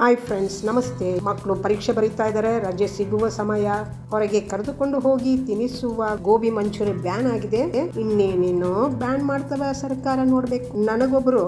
Hi friends ನಮಸ್ತೆ. ಮಕ್ಕಳು ಪರೀಕ್ಷೆ ಬರೀತಾ ಇದ್ದಾರೆ, ರಜೆ ಸಿಗುವ ಸಮಯ. ಹೊರಗೆ ಕರೆದುಕೊಂಡು ಹೋಗಿ ತಿನಿಸುವ ಗೋಬಿ ಮಂಚೂರಿ ಬ್ಯಾನ್ ಆಗಿದೆ. ಇನ್ನೇನೇನೋ ಬ್ಯಾನ್ ಮಾಡ್ತವ ಸರ್ಕಾರ ನೋಡ್ಬೇಕು. ನನಗೊಬ್ರು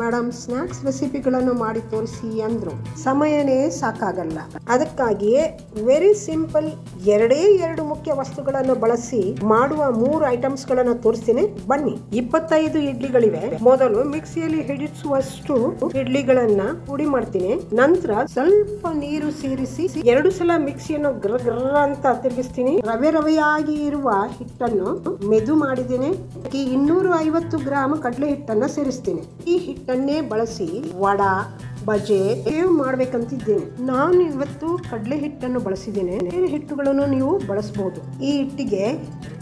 ಮೇಡಮ್ ಸ್ನಾಕ್ಸ್ ರೆಸಿಪಿಗಳನ್ನು ಮಾಡಿ ತೋರಿಸಿ ಅಂದ್ರು. ಸಮಯನೇ ಸಾಕಾಗಲ್ಲ. ಅದಕ್ಕಾಗಿಯೇ ವೆರಿ ಸಿಂಪಲ್ ಎರಡೇ ಎರಡು ಮುಖ್ಯ ವಸ್ತುಗಳನ್ನು ಬಳಸಿ ಮಾಡುವ ಮೂರು ಐಟಮ್ಸ್ಗಳನ್ನು ತೋರಿಸ್ತೀನಿ. ಬನ್ನಿ. ಇಪ್ಪತ್ತೈದು ಇಡ್ಲಿಗಳಿವೆ. ಮೊದಲು ಮಿಕ್ಸಿಯಲ್ಲಿ ಹಿಡಿಸುವಷ್ಟು ಇಡ್ಲಿಗಳನ್ನ ಪುಡಿ ಮಾಡ್ತೀನಿ. ನಂತರ ಸ್ವಲ್ಪ ನೀರು ಸೇರಿಸಿ ಎರಡು ಸಲ ಮಿಕ್ಸಿಯನ್ನು ಗ್ರ ಗ್ರ ಅಂತ ತಿರುಗಿಸ್ತೀನಿ. ರವೆ ರವೆಯಾಗಿ ಇರುವ ಹಿಟ್ಟನ್ನು ಮೆದು ಮಾಡಿದ್ದೀನಿ. ಈ ಇನ್ನೂರು ಐವತ್ತು ಗ್ರಾಮ್ ಕಡಲೆ ಹಿಟ್ಟನ್ನ ಸೇರಿಸ್ತೀನಿ. ಈ ಹಿಟ್ಟನ್ನೇ ಬಳಸಿ ವಡ ಬಜೆ ಸೇವ್ ಮಾಡ್ಬೇಕಂತಿದ್ದೇನೆ. ನಾನು ಇವತ್ತು ಕಡಲೆ ಹಿಟ್ಟನ್ನು ಬಳಸಿದ್ದೇನೆ. ಬೇರೆ ಹಿಟ್ಟುಗಳನ್ನು ನೀವು ಬಳಸಬಹುದು ಈ ಹಿಟ್ಟಿಗೆ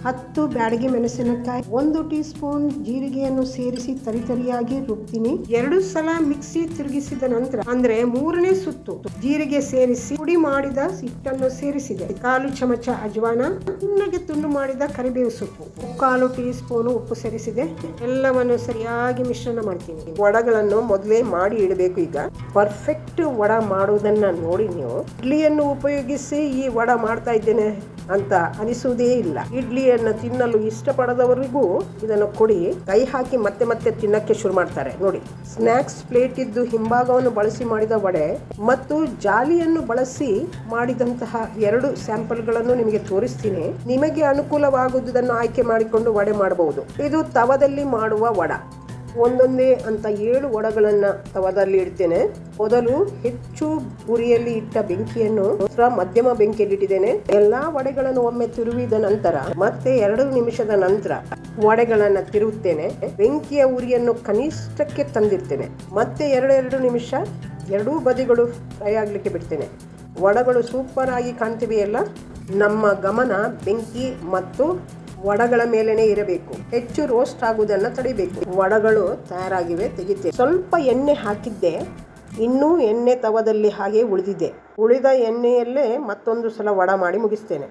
ಹತ್ತು ಬ್ಯಾಡಗಿ ಮೆಣಸಿನಕಾಯಿ, ಒಂದು ಟೀ ಸ್ಪೂನ್ ಜೀರಿಗೆಯನ್ನು ಸೇರಿಸಿ ತರಿತರಿಯಾಗಿ ರುಬ್ತೀನಿ. ಎರಡು ಸಲ ಮಿಕ್ಸಿ ತಿರುಗಿಸಿದ ನಂತರ, ಅಂದ್ರೆ ಮೂರನೇ ಸುತ್ತು ಜೀರಿಗೆ ಸೇರಿಸಿ ಪುಡಿ ಮಾಡಿದ ಹಿಟ್ಟನ್ನು ಸೇರಿಸಿದೆ. ಕಾಲು ಚಮಚ ಅಜ್ವಾನ ತುಣ್ಣಗೆ ತುಂಡು ಮಾಡಿದ ಕರಿಬೇವು ಸೊಪ್ಪು, ಮುಕ್ಕಾಲು ಟೀ ಸ್ಪೂನ್ ಉಪ್ಪು ಸೇರಿಸಿದೆ. ಎಲ್ಲವನ್ನು ಸರಿಯಾಗಿ ಮಿಶ್ರಣ ಮಾಡ್ತೀನಿ. ವಡಗಳನ್ನು ಮೊದಲೇ ಮಾಡಿ ಇಡಬೇಕು ಈಗ. ಪರ್ಫೆಕ್ಟ್ ವಡ ಮಾಡುವುದನ್ನು ನೋಡಿ ನೀವು. ಇಡ್ಲಿಯನ್ನು ಉಪಯೋಗಿಸಿ ಈ ವಡ ಮಾಡ್ತಾ ಇದ್ದೇನೆ ಅಂತ ಅನಿಸುವುದೇ ಇಲ್ಲ. ಇಡ್ಲಿಯನ್ನು ತಿನ್ನಲು ಇಷ್ಟಪಡದವರಿಗೂ ಇದನ್ನು ಕೊಡಿ. ಕೈ ಹಾಕಿ ಮತ್ತೆ ಮತ್ತೆ ತಿನ್ನಕ್ಕೆ ಶುರು ಮಾಡ್ತಾರೆ. ನೋಡಿ ಸ್ನ್ಯಾಕ್ಸ್ ಪ್ಲೇಟ್ ಇದ್ದು ಹಿಂಭಾಗವನ್ನು ಬಳಸಿ ಮಾಡಿದ ವಡೆ ಮತ್ತು ಜಾಲಿಯನ್ನು ಬಳಸಿ ಮಾಡಿದಂತಹ ಎರಡು ಸ್ಯಾಂಪಲ್ಗಳನ್ನು ನಿಮಗೆ ತೋರಿಸ್ತೀನಿ. ನಿಮಗೆ ಅನುಕೂಲವಾಗುವುದನ್ನು ಆಯ್ಕೆ ಮಾಡಿಕೊಂಡು ವಡೆ ಮಾಡಬಹುದು. ಇದು ತವದಲ್ಲಿ ಮಾಡುವ ವಡ. ಒಂದೊಂದೇ ಅಂತ ಏಳು ಒಡಗಳನ್ನು ತವದಲ್ಲಿ ಇಡ್ತೇನೆ. ಮೊದಲು ಹೆಚ್ಚು ಉರಿಯಲ್ಲಿ ಇಟ್ಟ ಬೆಂಕಿಯನ್ನು ಮಧ್ಯಮ ಬೆಂಕಿಯಲ್ಲಿ ಇಟ್ಟಿದ್ದೇನೆ. ಎಲ್ಲಾ ವಡೆಗಳನ್ನು ಒಮ್ಮೆ ತಿರುವಿದ ನಂತರ ಮತ್ತೆ ಎರಡು ನಿಮಿಷದ ನಂತರ ವಡೆಗಳನ್ನ ತಿರುವುತ್ತೇನೆ. ಬೆಂಕಿಯ ಉರಿಯನ್ನು ಕನಿಷ್ಠಕ್ಕೆ ತಂದಿರ್ತೇನೆ ಮತ್ತೆ ಎರಡೆರಡು ನಿಮಿಷ ಎರಡೂ ಬದಿಗಳು ಫ್ರೈ ಆಗ್ಲಿಕ್ಕೆ ಬಿಡ್ತೇನೆ. ವಡಗಳು ಸೂಪರ್ ಆಗಿ ಕಾಣ್ತಿವೆಯಲ್ಲ? ನಮ್ಮ ಗಮನ ಬೆಂಕಿ ಮತ್ತು ವಡಗಳ ಮೇಲೆನೆ ಇರಬೇಕು. ಹೆಚ್ಚು ರೋಸ್ಟ್ ಆಗುವುದನ್ನು ತಡಿಬೇಕು. ವಡಗಳು ತಯಾರಾಗಿವೆ, ತೆಗಿತೇವೆ. ಸ್ವಲ್ಪ ಎಣ್ಣೆ ಹಾಕಿದ್ದೆ, ಇನ್ನೂ ಎಣ್ಣೆ ತವದಲ್ಲಿ ಹಾಗೆ ಉಳಿದಿದೆ. ಉಳಿದ ಎಣ್ಣೆಯಲ್ಲೇ ಮತ್ತೊಂದು ಸಲ ವಡ ಮಾಡಿ ಮುಗಿಸ್ತೇನೆ.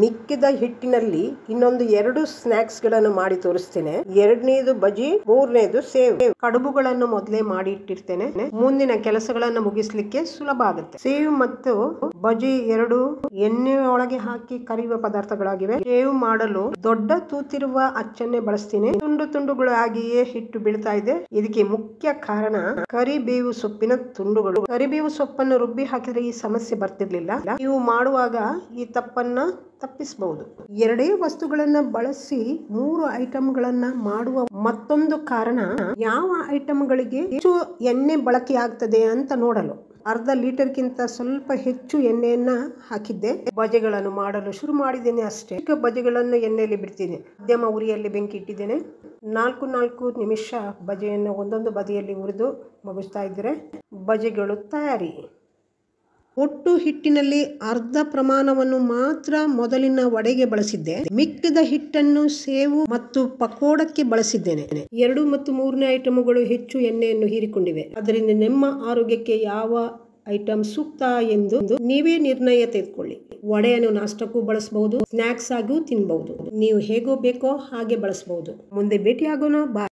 ಮಿಕ್ಕಿದ ಹಿಟ್ಟಿನಲ್ಲಿ ಇನ್ನೊಂದು ಎರಡು ಸ್ನಾಕ್ಸ್ಗಳನ್ನು ಮಾಡಿ ತೋರಿಸ್ತೇನೆ. ಎರಡನೇದು ಬಜಿ ಮೂರನೇದು ಸೇವ್. ಕಡುಬುಗಳನ್ನು ಮೊದಲೇ ಮಾಡಿ ಇಟ್ಟಿರ್ತೇನೆ ಮುಂದಿನ ಕೆಲಸಗಳನ್ನು ಮುಗಿಸ್ಲಿಕ್ಕೆ ಸುಲಭ ಆಗುತ್ತೆ. ಸೇವ್ ಮತ್ತು ಬಜಿ ಎರಡು ಎಣ್ಣೆ ಒಳಗೆ ಹಾಕಿ ಕರಿಯುವ ಪದಾರ್ಥಗಳಾಗಿವೆ. ಸೇವ್ ಮಾಡಲು ದೊಡ್ಡ ತೂತಿರುವ ಅಚ್ಚನ್ನೇ ಬಳಸ್ತೀನಿ. ತುಂಡು ತುಂಡುಗಳಾಗಿಯೇ ಹಿಟ್ಟು ಬೀಳ್ತಾ ಇದೆ. ಇದಕ್ಕೆ ಮುಖ್ಯ ಕಾರಣ ಕರಿಬೇವು ಸೊಪ್ಪಿನ ತುಂಡುಗಳು. ಕರಿಬೇವು ಸೊಪ್ಪನ್ನು ರುಬ್ಬಿ ಹಾಕಿದ್ರೆ ಈ ಸಮಸ್ಯೆ ಬರ್ತಿರ್ಲಿಲ್ಲ. ನೀವು ಮಾಡುವಾಗ ಈ ತಪ್ಪನ್ನ ತಪ್ಪಿಸಬಹುದು. ಎರಡೇ ವಸ್ತುಗಳನ್ನ ಬಳಸಿ ಮೂರು ಐಟಮ್ಗಳನ್ನ ಮಾಡುವ ಮತ್ತೊಂದು ಕಾರಣ ಯಾವ ಐಟಮ್ಗಳಿಗೆ ಹೆಚ್ಚು ಎಣ್ಣೆ ಬಳಕೆ ಆಗ್ತದೆ ಅಂತ ನೋಡಲು. ಅರ್ಧ ಲೀಟರ್ಗಿಂತ ಸ್ವಲ್ಪ ಹೆಚ್ಚು ಎಣ್ಣೆಯನ್ನ ಹಾಕಿದ್ದೆ. ಬಜೆಗಳನ್ನು ಮಾಡಲು ಶುರು ಮಾಡಿದ್ದೇನೆ ಅಷ್ಟೇ. ಚಿಕ್ಕ ಬಜೆಗಳನ್ನು ಎಣ್ಣೆಯಲ್ಲಿ ಬಿಡ್ತೀನಿ. ಮಧ್ಯಮ ಉರಿಯಲ್ಲಿ ಬೆಂಕಿ ಇಟ್ಟಿದ್ದೇನೆ ನಾಲ್ಕು ನಾಲ್ಕು ನಿಮಿಷ ಬಜೆಯನ್ನು ಒಂದೊಂದು ಬದಿಯಲ್ಲಿ ಉರಿದು ಮುಗಿಸ್ತಾ ಇದ್ದರೆ ಬಜೆಗಳು ತಯಾರಿ. ಒಟ್ಟು ಹಿಟ್ಟಿನಲ್ಲಿ ಅರ್ಧ ಪ್ರಮಾಣವನ್ನು ಮಾತ್ರ ಮೊದಲಿನ ವಡೆಗೆ ಬಳಸಿದ್ದೆ. ಮಿಕ್ಕಿದ ಹಿಟ್ಟನ್ನು ಸೇವು ಮತ್ತು ಪಕೋಡಕ್ಕೆ ಬಳಸಿದ್ದೇನೆ. ಎರಡು ಮತ್ತು ಮೂರನೇ ಐಟಮ್ಗಳು ಹೆಚ್ಚು ಎಣ್ಣೆಯನ್ನು ಹೀರಿಕೊಂಡಿವೆ. ಅದರಿಂದ ನಿಮ್ಮ ಆರೋಗ್ಯಕ್ಕೆ ಯಾವ ಐಟಮ್ ಸೂಕ್ತ ಎಂದು ನೀವೇ ನಿರ್ಣಯ ತೆಗೆದುಕೊಳ್ಳಿ. ವಡೆಯನ್ನು ನಾಷ್ಟಕ್ಕೂ ಬಳಸಬಹುದು, ಸ್ನಾಕ್ಸ್ ಆಗಿಯೂ ತಿನ್ಬಹುದು. ನೀವು ಹೇಗೋ ಬೇಕೋ ಹಾಗೆ ಬಳಸಬಹುದು. ಮುಂದೆ ಭೇಟಿಯಾಗೋಣ. ಬಾ